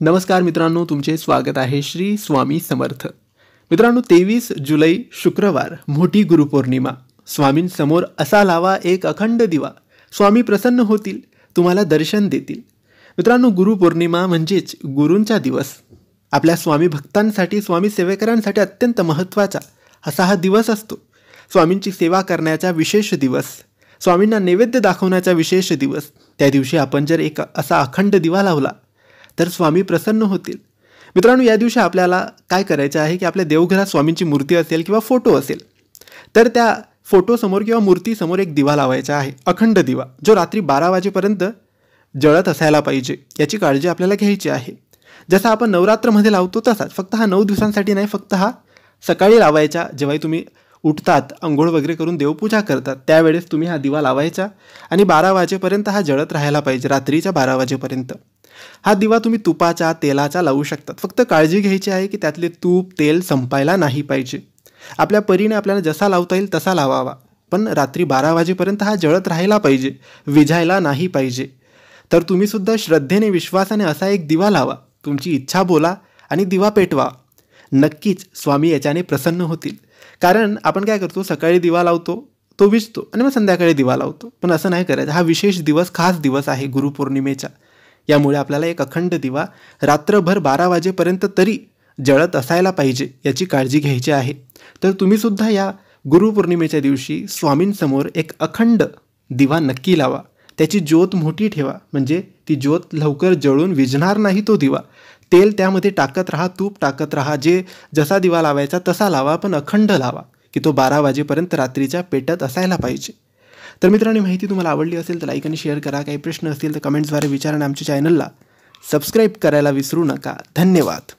नमस्कार मित्रांनो तुमचे स्वागत आहे श्री स्वामी समर्थ. मित्रांनो तेवीस जुलै शुक्रवार मोठी गुरुपौर्णिमा. स्वामींसमोर असा लावा एक अखंड दिवा. स्वामी प्रसन्न होतील तुम्हाला दर्शन देतील. मित्रांनो गुरुपौर्णिमा म्हणजेच गुरूंचा दिवस. आपल्या स्वामी भक्तांसाठी स्वामी सेवेकरांसाठी अत्यंत महत्त्वाचा असा हा दिवस असतो. स्वामींची सेवा करण्याचा विशेष दिवस. स्वामींना नैवेद्य दाखवण्याचा विशेष दिवस. त्या दिवशी आपण जर एक असा अखंड दिवा लावला तर स्वामी प्रसन्न होतील. मित्रांनो या दिवशी आपल्याला काय करायचं आहे की आपल्या देवघरात स्वामींची मूर्ती असेल किंवा फोटो असेल तर त्या फोटोसमोर किंवा मूर्तीसमोर एक दिवा लावायचा आहे अखंड दिवा जो रात्री बारा वाजेपर्यंत जळत असायला पाहिजे याची काळजी आपल्याला घ्यायची आहे. जसा आपण नवरात्रमध्ये लावतो तसाच फक्त हा नऊ दिवसांसाठी नाही फक्त हा सकाळी लावायचा जेव्हाही तुम्ही उठतात आंघोळ वगैरे करून देवपूजा करतात त्यावेळेस तुम्ही हा दिवा लावायचा आणि बारा वाजेपर्यंत हा जळत राहायला पाहिजे रात्रीच्या बारा वाजेपर्यंत. हा दिवा तुम्ही तुपाचा तेलाचा लावू शकतात. फक्त काळजी घ्यायची आहे की त्यातले तूप तेल संपायला नाही पाहिजे. आपल्या परीने आपल्याला जसा लावता येईल तसा लावावा. पण रात्री बारा वाजेपर्यंत हा जळत राहायला पाहिजे विझायला नाही पाहिजे. तर तुम्हीसुद्धा श्रद्धेने विश्वासाने असा एक दिवा लावा. तुमची इच्छा बोला आणि दिवा पेटवा. नक्कीच स्वामी याच्याने प्रसन्न होतील. कारण आपण काय करतो सकाळी दिवा लावतो तो विजतो आणि मग संध्याकाळी दिवा लावतो. पण असं नाही करायचं. हा विशेष दिवस खास दिवस आहे गुरुपौर्णिमेचा. यामुळे आपल्याला एक अखंड दिवा रात्रभर बारा वाजेपर्यंत तरी जळत असायला पाहिजे याची काळजी घ्यायची आहे. तर तुम्हीसुद्धा या गुरुपौर्णिमेच्या दिवशी स्वामींसमोर एक अखंड दिवा नक्की लावा. त्याची ज्योत मोठी ठेवा. म्हणजे ती ज्योत लवकर जळून विझणार नाही तो दिवा. तेल त्यामध्ये टाकत राहा तूप टाकत राहा. जे जसा दिवा लावायचा तसा लावा पण अखंड लावा की तो बारा वाजेपर्यंत रात्रीच्या पेटत असायला पाहिजे. तर मित्रांनी माहिती तुम्हाला आवडली असेल तर लाईक आणि शेअर करा. काही प्रश्न असतील तर कमेंट्सद्वारे विचारा आमच्या चॅनलला सबस्क्राईब करायला विसरू नका. धन्यवाद.